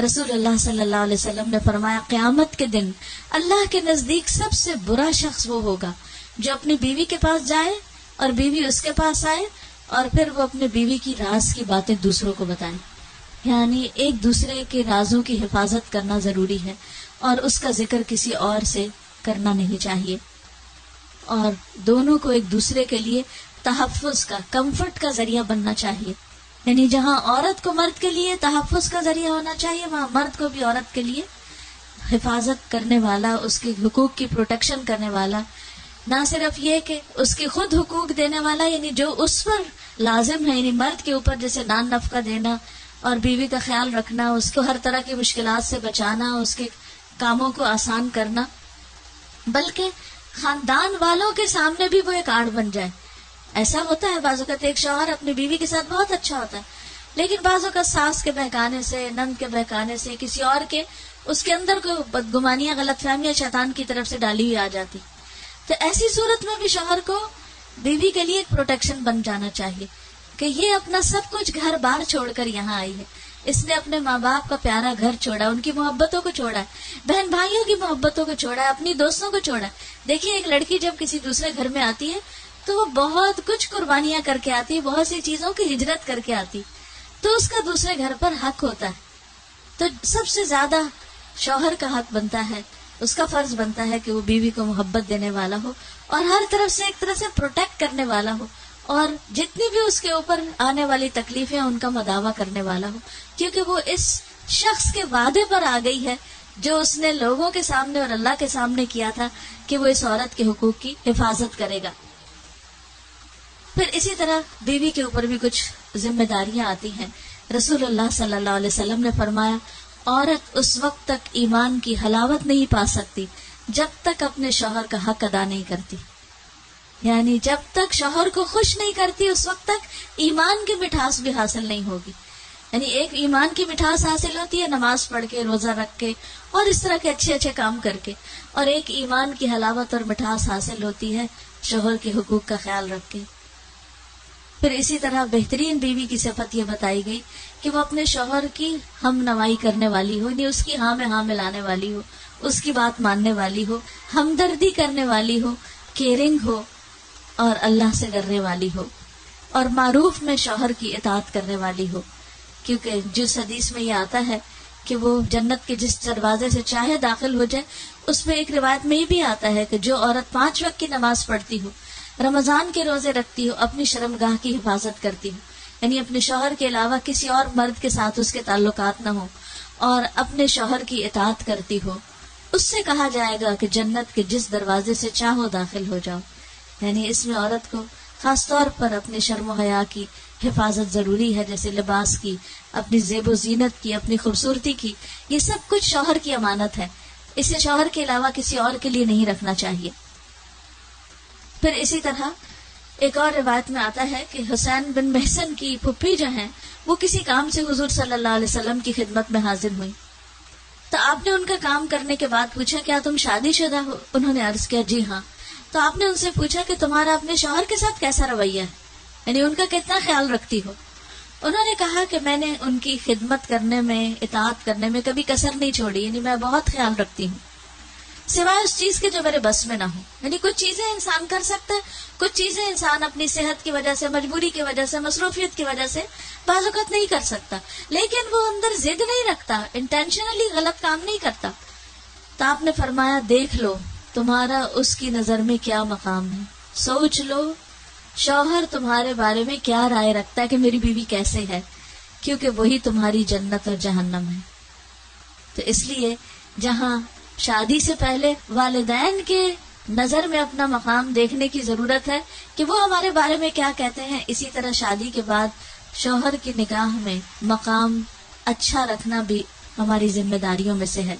रसूल अल्लाह सल्लल्लाहु अलैहि वसल्लम ने फरमाया, क़यामत के दिन अल्लाह के नज़दीक सबसे बुरा शख्स वो होगा, जो अपनी बीवी के पास जाए और बीवी उसके पास आए और फिर वो अपने बीवी की राज की बातें दूसरों को बताए. यानी एक दूसरे के राजों की हिफाजत करना ज़रूरी है और उसका ज़िक्र किसी और से करना नहीं चाहिए। और दोनों को एक दूसरे के लिए तहफ़ुज का कंफर्ट का ज़रिया बनना चाहिए। यानी जहाँ औरत को मर्द के लिए तहफ़ुज का ज़रिया होना चाहिए, वहाँ मर्द को भी औरत के लिए हिफाजत करने वाला, उसके हुकूक की प्रोटेक्शन करने वाला। ना सिर्फ़ ये कि उसके खुद हुकूक देने वाला, यानी जो उस पर लाजिम है, यानी मर्द के ऊपर जैसे नान नफका देना और बीवी का ख्याल रखना, उसको हर तरह की मुश्किल से बचाना, उसके कामों को आसान करना, बल्कि खानदान वालों के सामने भी वो एक आड़ बन जाए। ऐसा होता है, बाजू का एक शौहर अपनी बीवी के साथ बहुत अच्छा होता है। लेकिन बाजू का सास के बहकाने से, नंद के बहकाने से, किसी और के, उसके अंदर को बदगुमानियाँ गलत फहमियाँ शैतान की तरफ़ से डाली हुई आ जाती। तो ऐसी सूरत में भी शौहर को बीवी के लिए एक प्रोटेक्शन बन जाना चाहिए कि ये अपना सब कुछ घर बार छोड़कर यहाँ आई है। इसने अपने माँ बाप का प्यारा घर छोड़ा, उनकी मोहब्बतों को छोड़ा बहन भाइयों की मोहब्बतों को छोड़ा अपनी दोस्तों को छोड़ा देखिए, एक लड़की जब किसी दूसरे घर में आती है तो वो बहुत कुछ कुर्बानियाँ करके आती, बहुत सी चीज़ों की हिजरत करके आती। तो उसका दूसरे घर पर हक होता है। तो सबसे ज़्यादा शौहर का हक बनता है, उसका फ़र्ज़ बनता है कि वो बीवी को मोहब्बत देने वाला हो और हर तरफ़ से एक तरह से प्रोटेक्ट करने वाला हो और जितनी भी उसके ऊपर आने वाली तकलीफें उनका मदावा करने वाला हो। क्योंकि वो इस शख्स के वादे पर आ गई है, जो उसने लोगों के सामने और अल्लाह के सामने किया था कि वो इस औरत के हकूक की हिफाजत करेगा। फिर इसी तरह बीवी के ऊपर भी कुछ जिम्मेदारियाँ आती हैं। रसूलुल्लाह सल्लल्लाहु अलैहि वसल्लम ने फरमाया, औरत उस वक्त तक ईमान की हलावत नहीं पा सकती, जब तक अपने शोहर का हक अदा नहीं करती। यानी जब तक शोहर को खुश नहीं करती, उस वक्त तक ईमान की मिठास भी हासिल नहीं होगी। यानी एक ईमान की मिठास हासिल होती है, नमाज़ पढ़ के, रोजा रख के, और इस तरह के अच्छे अच्छे काम करके। और एक ईमान की हलावत और मिठास हासिल होती है, शोहर के हुकूक का ख्याल रख के। फिर इसी तरह बेहतरीन बीवी की सिफत यह बताई गई कि वो अपने शोहर की हम नवाई करने वाली हो नहीं उसकी हाँ में हाँ मिलाने वाली हो, उसकी बात मानने वाली हो, हमदर्दी करने वाली हो केयरिंग हो, और अल्लाह से डरने वाली हो, और मारूफ में शोहर की इतात करने वाली हो। क्योंकि जिस हदीस में ये आता है कि वो जन्नत के जिस दरवाजे से चाहे दाखिल हो जाए, उसमें एक रिवायत में ये भी आता है कि जो औरत पाँच वक्त की नमाज़ पढ़ती हो रमज़ान के रोज़े रखती हो, अपनी शर्मगाह की हिफाजत करती हो। यानी अपने शोहर के अलावा किसी और मर्द के साथ उसके ताल्लुकात न हो और अपने शोहर की इतात करती हो। उससे कहा जाएगा कि जन्नत के जिस दरवाजे से चाहो दाखिल हो जाओ। यानी इसमें औरत को खास तौर पर अपने शर्म हया की हिफाजत ज़रूरी है, जैसे लिबास की, अपनी जेबो जीनत की, अपनी खूबसूरती की, ये सब कुछ शोहर की अमानत है। इसे शोहर के अलावा किसी और के लिए नहीं रखना चाहिए। फिर इसी तरह एक और रिवायत में आता है कि हुसैन बिन महसन की पुप्पी जो है, वो किसी काम से हुजूर सल्लल्लाहु अलैहि वसल्लम की खिदमत में हाजिर हुई। तो आपने उनका काम करने के बाद पूछा, क्या तुम शादीशुदा हो? उन्होंने अर्ज़ किया, जी हाँ। तो आपने उनसे पूछा कि तुम्हारा अपने शोहर के साथ कैसा रवैया है? यानी उनका कितना ख्याल रखती हो? उन्होंने कहा कि मैंने उनकी खिदमत करने में इतात करने में कभी कसर नहीं छोड़ी, यानी मैं बहुत ख्याल रखती हूँ। सिवाय उस चीज़ के जो मेरे बस में ना हो। यानी कुछ चीज़ें इंसान कर सकता है, कुछ चीज़ें इंसान अपनी सेहत की वजह से, मजबूरी की वजह से, मसरूफियत की वजह से बाजुकत नहीं कर सकता। लेकिन वो अंदर जिद नहीं रखता इंटेंशनली गलत काम नहीं करता। तो आपने फरमाया, देख लो, तुम्हारा उसकी नज़र में क्या मकाम है। सोच लो, शौहर तुम्हारे बारे में क्या राय रखता है कि मेरी बीवी कैसे है, क्योंकि वही तुम्हारी जन्नत और जहन्नम है। तो इसलिए जहाँ शादी से पहले वालदेन के नज़र में अपना मकाम देखने की ज़रूरत है कि वो हमारे बारे में क्या कहते हैं। इसी तरह शादी के बाद शोहर की निगाह में मकाम अच्छा रखना भी हमारी जिम्मेदारियों में से है।